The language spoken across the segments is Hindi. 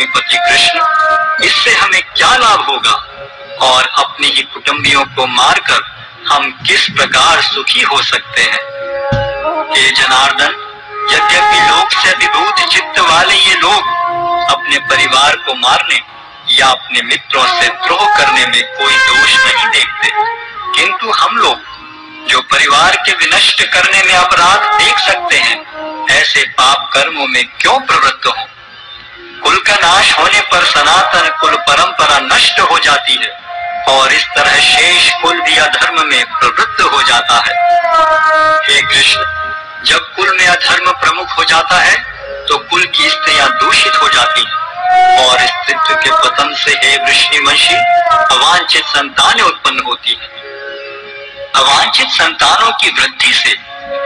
लक्ष्मीपति कृष्ण, इससे हमें क्या लाभ होगा? और अपनी ही कुटुंबियों को मारकर हम किस प्रकार सुखी हो सकते हैं? हे जनार्दन, यद्यपि लोक से विभूत चित्त वाले ये लोग अपने परिवार को मारने या अपने मित्रों से द्रोह करने में कोई दोष नहीं देखते। किंतु हम लोग, जो परिवार के विनष्ट करने में अपराध देख सकते हैं, ऐसे पाप कर्मों में क्यों प्रवृत्त हो? नाश होने पर सनातन कुल परंपरा नष्ट हो जाती है और इस तरह शेष कुल भी अधर्म में प्रवृत्त हो जाता है। हे कृष्ण, जब कुल में अधर्म प्रमुख हो जाता है तो कुल की स्त्रियाँ दूषित हो जाती हैं। और स्त्रित्व के पतन से हे वंशी अवांछित संतानें उत्पन्न होती हैं। अवांछित संतानों की वृद्धि से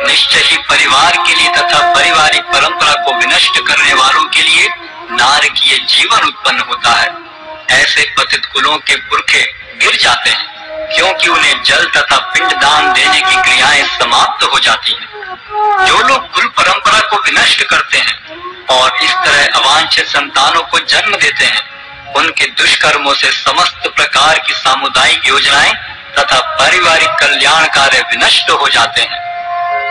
निश्चय ही परिवार के लिए तथा नारकीय जीवन उत्पन्न होता है। ऐसे पतित कुलों के पुरखे गिर जाते हैं, क्योंकि उन्हें जल तथा पिंड दान देने की क्रियाएँ समाप्त हो जाती हैं। जो लोग कुल परंपरा को विनष्ट करते हैं और इस तरह अवांछित संतानों को जन्म देते हैं, उनके दुष्कर्मों से समस्त प्रकार की सामुदायिक योजनाएँ तथा पारिवारिक कल्याण कार्य विनष्ट हो जाते हैं।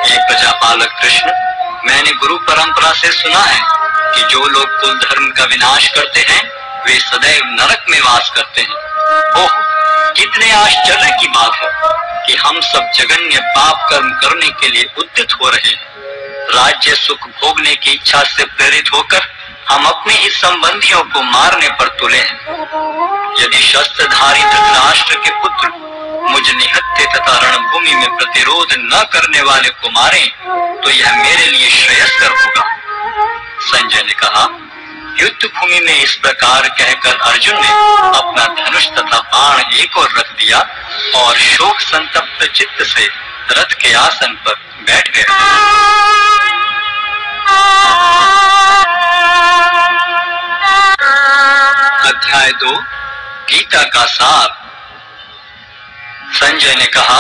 ये प्रजापालक कृष्ण। मैंने गुरु परंपरा से सुना है कि जो लोग कुल धर्म का विनाश करते हैं, वे सदैव नरक में वास करते हैं। ओह, कितने आश्चर्य की बात है कि हम सब जगन्य पाप कर्म करने के लिए उद्यत हो रहे हैं। राज्य सुख भोगने की इच्छा से प्रेरित होकर हम अपने ही संबंधियों को मारने पर तुले हैं। यदि शस्त्रधारी धृतराष्ट्र के पुत्र मुझ निहत्ते तथा रणभूमि में प्रतिरोध न करने वाले को मारे तो यह मेरे लिए श्रेयस्कर होगा। संजय ने कहा, युद्ध भूमि में इस प्रकार कहकर अर्जुन ने अपना धनुष तथा बाण एक और रख दिया और शोक संतप्त चित्त से रथ के आसन पर बैठ गया। अध्याय दो, गीता का सार। संजय ने कहा,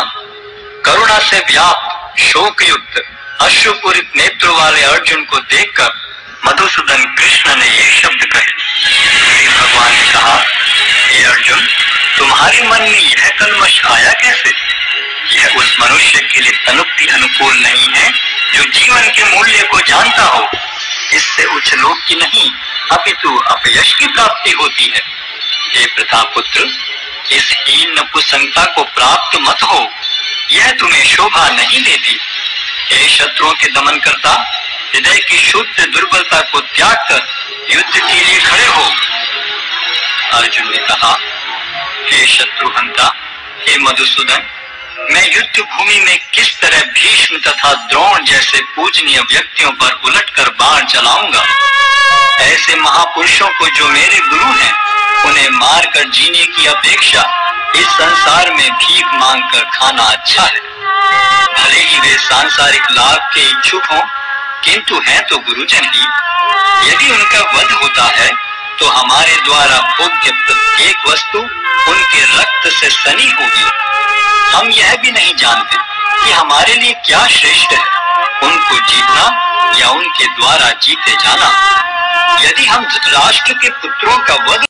करुणा से व्याप्त शोक युक्त अश्रुपूरित नेत्र वाले अर्जुन को देखकर मधुसूदन कृष्ण ने ये शब्द कहे। श्री भगवान ने कहा, हे अर्जुन, तुम्हारे मन में यह कलमश आया कैसे? यह उस मनुष्य के लिए तनुक्ति अनुकूल नहीं है, जो जीवन के मूल्य को जानता हो। इससे उच्च लोक की नहीं, अपितु अपयश की प्राप्ति होती है। हे प्रथा पुत्र इस हीन नपुसंगता को प्राप्त मत हो। यह तुम्हें शोभा नहीं देती। हे शत्रुओं के दमन करता, हृदय की शुद्ध दुर्बलता को त्याग कर युद्ध के लिए खड़े हो। अर्जुन ने कहा, हे शत्रुहंता हे मधुसूदन, मैं युद्ध भूमि में किस तरह भीष्म तथा द्रोण जैसे पूजनीय व्यक्तियों पर उलटकर बाण चलाऊँगा ऐसे महापुरुषों को जो मेरे गुरु हैं उन्हें मारकर जीने की अपेक्षा इस संसार में भीख मांग कर खाना अच्छा है। भले ही वे सांसारिक लाभ के इच्छुक हों, किंतु हैं तो गुरुजन ही। यदि उनका वध होता है तो हमारे द्वारा भोग्य प्रत्येक वस्तु उनके रक्त से सनी होगी। हम यह भी नहीं जानते कि हमारे लिए क्या श्रेष्ठ है, उनको जीतना या उनके द्वारा जीते जाना। यदि हम धृतराष्ट्र के पुत्रों का वध